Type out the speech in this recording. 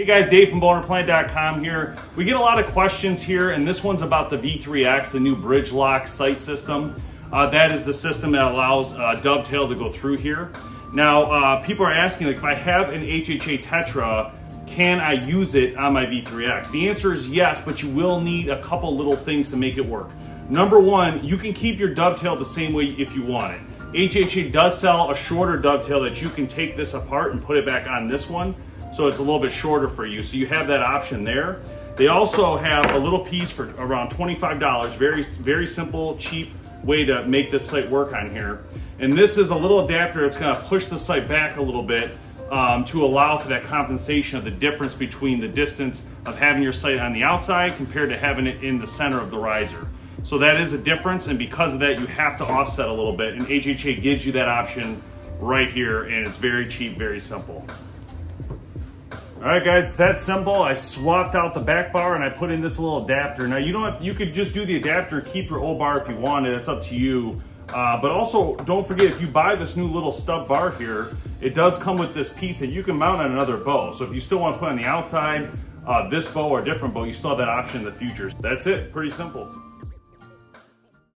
Hey guys, Dave from BowhunterPlanet.com here. We get a lot of questions here, and this one's about the V3X, the new bridge lock sight system. Uh, that is the system that allows uh, dovetail to go through here. Now, uh, people are asking, like, if I have an HHA Tetra, can I use it on my V3X? The answer is yes, but you will need a couple little things to make it work. Number one, you can keep your dovetail the same way if you want it. HHA does sell a shorter dovetail that you can take this apart and put it back on this one. So it's a little bit shorter for you. So you have that option there. They also have a little piece for around $25. Very, very simple, cheap way to make this sight work on here. And this is a little adapter that's gonna push the sight back a little bit um, to allow for that compensation of the difference between the distance of having your sight on the outside compared to having it in the center of the riser. So that is a difference, and because of that, you have to offset a little bit, and HHA gives you that option right here, and it's very cheap, very simple. All right, guys, that's simple. I swapped out the back bar and I put in this little adapter. Now, you don't have, you could just do the adapter, keep your old bar if you wanted. It's up to you. Uh, but also, don't forget, if you buy this new little stub bar here, it does come with this piece that you can mount on another bow. So if you still want to put on the outside, uh, this bow or different bow, you still have that option in the future. That's it, pretty simple.